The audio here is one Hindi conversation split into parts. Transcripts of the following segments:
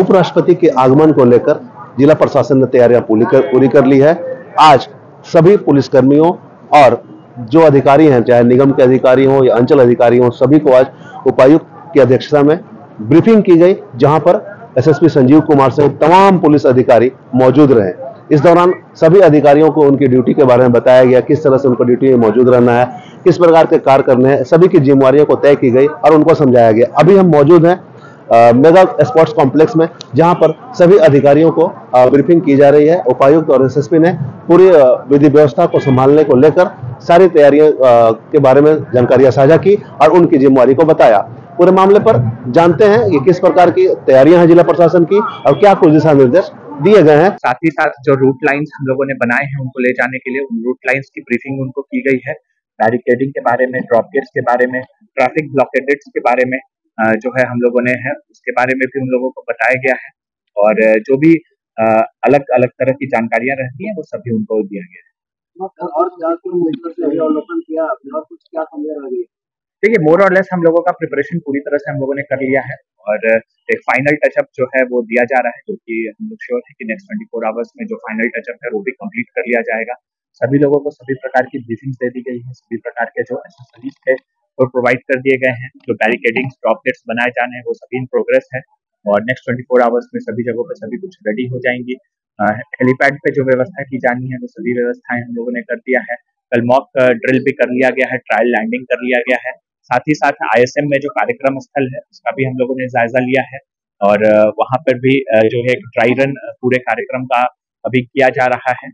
उपराष्ट्रपति के आगमन को लेकर जिला प्रशासन ने तैयारियाँ पूरी कर, पूरी कर ली है। आज सभी पुलिसकर्मियों और जो अधिकारी हैं चाहे निगम के अधिकारी हो या अंचल अधिकारी हो सभी को आज उपायुक्त की अध्यक्षता में ब्रीफिंग की गई जहाँ पर एसएसपी संजीव कुमार सहित तमाम पुलिस अधिकारी मौजूद रहे। इस दौरान सभी अधिकारियों को उनकी ड्यूटी के बारे में बताया गया किस तरह से उनको ड्यूटी में मौजूद रहना है किस प्रकार के कार्य करने हैं सभी की जिम्मेवारियों को तय की गई और उनको समझाया गया। अभी हम मौजूद हैं मेगा स्पोर्ट्स कॉम्प्लेक्स में, जहाँ पर सभी अधिकारियों को ब्रीफिंग की जा रही है, उपायुक्त और एसएसपी ने पूरी विधि व्यवस्था को संभालने को लेकर सारी तैयारियों के बारे में जानकारियाँ साझा की और उनकी जिम्मेवारी को बताया। पूरे मामले पर जानते हैं कि किस प्रकार की तैयारियाँ हैं जिला प्रशासन की और क्या कुछ दिशा निर्देश दिए गए हैं। साथ ही साथ जो रूट लाइंस हम लोगों ने बनाए हैं उनको ले जाने के लिए उन रूट लाइंस की ब्रीफिंग उनको की गई है। बैरिकेडिंग के बारे में ड्रॉप गेट्स के बारे में ट्रैफ़िक ब्लॉकेडेट्स के बारे में। जो है हम लोगों ने है उसके बारे में भी उन लोगों को बताया गया है। और जो भी अलग अलग तरह की जानकारियाँ रहती हैं वो सभी उनको दिया गया है। और देखिए मोर और लेस हम लोगों का प्रिपरेशन पूरी तरह से हम लोगों ने कर लिया है। और एक फाइनल टचअप जो है वो दिया जा रहा है जो कि हम लोग श्योर है कि नेक्स्ट ट्वेंटी फोर आवर्स में जो फाइनल टचअप है वो भी कंप्लीट कर लिया जाएगा। सभी लोगों को सभी प्रकार की ब्रीफिंग दे दी गई है सभी प्रकार के जो एसेसरीज थे वो प्रोवाइड कर दिए गए हैं। जो बैरिकेडिंग ड्रॉपलेट्स बनाए जाने हैं, वो सभी इन प्रोग्रेस है और नेक्स्ट ट्वेंटी फोर आवर्स में सभी जगहों पर सभी कुछ रेडी हो जाएँगी। हेलीपैड पे जो व्यवस्था की जानी है, वो सभी व्यवस्थाएँ हम लोगों ने कर दिया है। कल मॉक ड्रिल भी कर लिया गया है ट्रायल लैंडिंग कर लिया गया है। साथ ही साथ आईएसएम में जो कार्यक्रम स्थल है, उसका भी हम लोगों ने जायजा लिया है और वहाँ पर भी जो है ड्राई रन पूरे कार्यक्रम का अभी किया जा रहा है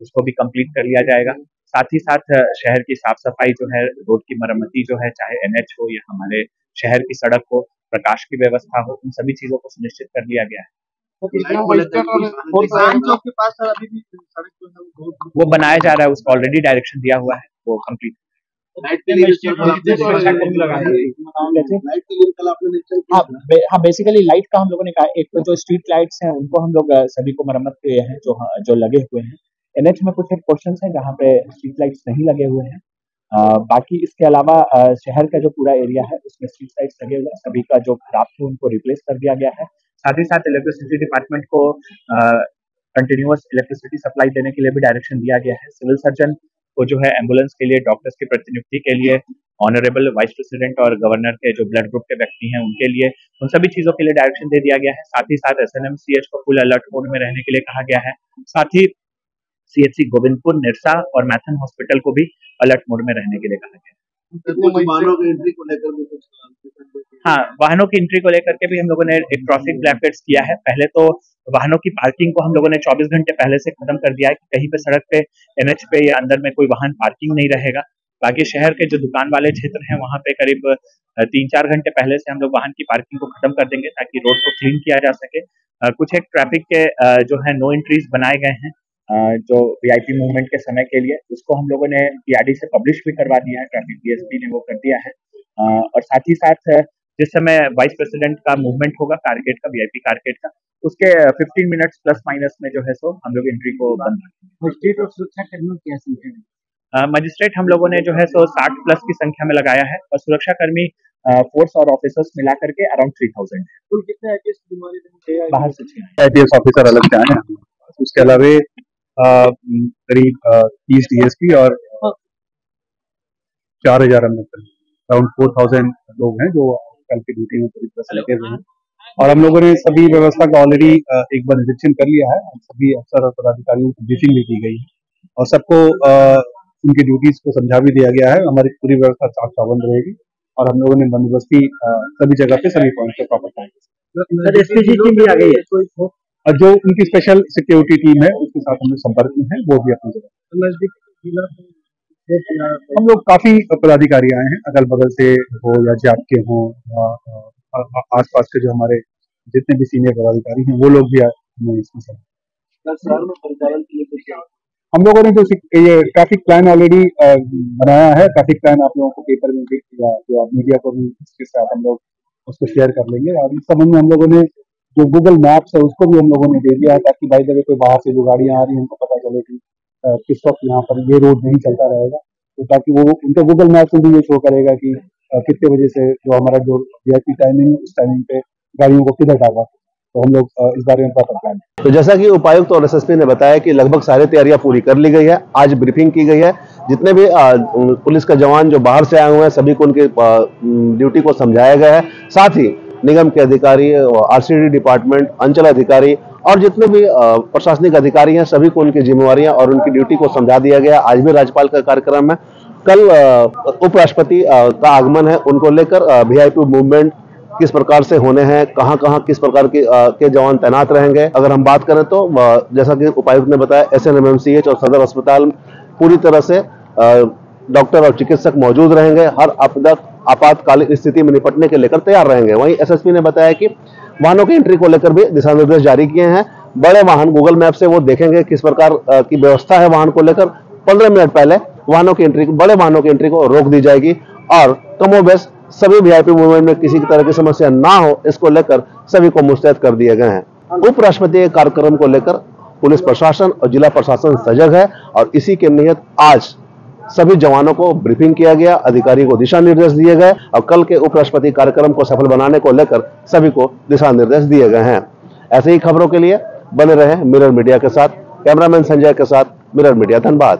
उसको भी कंप्लीट कर लिया जाएगा। साथ ही साथ शहर की साफ़ सफ़ाई जो है रोड की मरम्मती जो है चाहे एनएच हो या हमारे शहर की सड़क हो प्रकाश की व्यवस्था हो उन सभी चीज़ों को सुनिश्चित कर लिया गया है। वो बनाया जा रहा है उसको ऑलरेडी डायरेक्शन दिया हुआ है वो कंप्लीट हाँ। बेसिकली लाइट का हम लोगों ने कहा एक तो जो स्ट्रीट लाइट्स हैं उनको हम लोग सभी को मरम्मत किए हैं जो जो लगे हुए हैं। एनएच में कुछ एक क्वेश्चन है जहाँ पे स्ट्रीट लाइट्स नहीं लगे हुए हैं। बाकी इसके अलावा शहर का जो पूरा एरिया है, उसमें स्ट्रीट लाइट्स लगे हुए हैं। सभी का जो खराब थे, उनको रिप्लेस कर दिया गया है। साथ ही साथ इलेक्ट्रिसिटी डिपार्टमेंट को कंटिन्यूस इलेक्ट्रिसिटी सप्लाई देने के लिए भी डायरेक्शन दिया गया है। सिविल सर्जन को जो है एंबुलेंस के लिए डॉक्टर्स की प्रतिनियुक्ति के लिए ऑनरेबल वाइस प्रेसिडेंट और गवर्नर के जो ब्लड ग्रुप के व्यक्ति हैं, उनके लिए, उन सभी चीज़ों के लिए डायरेक्शन दे दिया गया है। साथ ही साथ एसएनएमसीएच को फुल अलर्ट मोड में रहने के लिए कहा गया है। साथ ही सीएचसी गोविंदपुर निरसा और मैथन हॉस्पिटल को भी अलर्ट मोड में रहने के लिए कहा गया हाँ। वाहनों की एंट्री को लेकर के भी हम लोगों ने एक ट्रैफ़िक ब्लैकेट्स किया है। पहले तो वाहनों की पार्किंग को हम लोगों ने 24 घंटे पहले से खत्म कर दिया है कि कहीं पे सड़क पे एनएच पे या अंदर में कोई वाहन पार्किंग नहीं रहेगा। बाकी शहर के जो दुकान वाले क्षेत्र हैं वहाँ पे करीब तीन चार घंटे पहले से हम लोग वाहन की पार्किंग को खत्म कर देंगे ताकि रोड को क्लीन किया जा सके। कुछ एक ट्रैफ़िक के जो है नो एंट्रीज बनाए गए हैं। जो वीआईपी मूवमेंट के समय के लिए उसको हम लोगों ने पीआरडी से पब्लिश भी करवा दिया है ट्रैफ़िक डीएसपी ने वो कर दिया है। और साथ ही साथ जिस समय वाइस प्रेसिडेंट का मूवमेंट होगा कारगेट का वीआईपी कारकेट का उसके 15 मिनट्स प्लस माइनस में जो है सो हम लोग एंट्री को बंद मजिस्ट्रेट और सुरक्षा कर्मी क्या संख्या मजिस्ट्रेट हम लोगों ने जो है सो साठ प्लस की संख्या में लगाया है और सुरक्षा कर्मी फोर्स और ऑफिसर्स मिला करके अराउंड थ्री थाउज़ेंड है। बाहर से आईपीएस ऑफिसर अलग से आए उसके अलावा करीब तीस डीएसपी और चार हज़ार अराउंड फोर थाउज़ेंड लोग हैं जो कल की ड्यूटी में पूरी तरह से लगे हुए हैं। और हम लोगों ने सभी व्यवस्था का ऑलरेडी एक बार निरीक्षण कर लिया है। सभी अफसर और पदाधिकारियों की ब्रीफिंग भी की गई है। और सबको उनकी ड्यूटीज़ को समझा भी दिया गया है। हमारी पूरी व्यवस्था चाक चौबंद रहेगी और हम लोगों ने बंदोबस्ती सभी जगह पे सभी पॉइंट पे। प्रॉपर टाइम और जो उनकी स्पेशल सिक्योरिटी टीम है उसके साथ हम लोग संपर्क में है वो भी अपनी जगह हम लोग काफ़ी पदाधिकारी आए हैं अगल बगल से हो या जाप के हों आस पास के जो हमारे जितने भी सीनियर पदाधिकारी हैं वो लोग भी हमें इसमें हम लोगों ने जो ये ट्रैफ़िक प्लान ऑलरेडी बनाया है। ट्रैफ़िक प्लान आप लोगों को पेपर में भी या जो मीडिया को भी इसके साथ हम लोग उसको शेयर कर लेंगे। और इस संबंध में हम लोगों ने जो गूगल मैप्स है, उसको भी हम लोगों ने दे दिया है ताकि भाई जगह कोई बाहर से जो गाड़ियाँ आ रही हैं, उनको पता चले कि किस वक्त यहाँ पर ये रोड नहीं चलता रहेगा। तो ताकि वो, उनके गूगल मैप्स में भी ये शो करेगा कि कितने बजे से जो हमारा जो वी टाइमिंग उस टाइमिंग पे गाड़ियों को किधर डालवा। तो हम लोग इस बारे में प्रॉपर प्लान तो जैसा कि उपायुक्त और एसएसपी ने बताया कि लगभग सारी तैयारियाँ पूरी कर ली गई है। आज ब्रीफिंग की गई है। जितने भी पुलिस का जवान जो बाहर से आए हुए हैं, सभी को उनके ड्यूटी को समझाया गया है। साथ ही निगम के अधिकारी, आरसीडी डिपार्टमेंट, अंचल अधिकारी और जितने भी प्रशासनिक अधिकारी हैं, सभी को उनकी जिम्मेवारियाँ और उनकी ड्यूटी को समझा दिया गया। आज भी राज्यपाल का कार्यक्रम है। कल उपराष्ट्रपति का आगमन है। उनको लेकर वीआईपी मूवमेंट किस प्रकार से होने हैं, कहाँ कहाँ, किस प्रकार के के जवान तैनात रहेंगे, अगर हम बात करें तो जैसा कि उपायुक्त ने बताया एस एन और सदर अस्पताल पूरी तरह से डॉक्टर और चिकित्सक मौजूद रहेंगे। हर आपदा आपातकालीन स्थिति में निपटने के लेकर तैयार रहेंगे। वहीं एसएसपी ने बताया कि वाहनों की एंट्री को लेकर भी दिशा निर्देश जारी किए हैं। बड़े वाहन गूगल मैप से वो देखेंगे किस प्रकार की व्यवस्था है वाहन को लेकर। पंद्रह मिनट पहले वाहनों की एंट्री बड़े वाहनों की एंट्री को रोक दी जाएगी और कमोबेश सभी वीआईपी मूवमेंट में किसी तरह की समस्या ना हो, इसको लेकर सभी को मुस्तैद कर दिए गए हैं। उपराष्ट्रपति के कार्यक्रम को लेकर पुलिस प्रशासन और जिला प्रशासन सजग है और इसी के नियत आज सभी जवानों को ब्रीफिंग किया गया अधिकारी को दिशा निर्देश दिए गए और कल के उपराष्ट्रपति कार्यक्रम को सफल बनाने को लेकर सभी को दिशा निर्देश दिए गए हैं। ऐसे ही खबरों के लिए बने रहे मिरर मीडिया के साथ, कैमरामैन संजय के साथ मिरर मीडिया धनबाद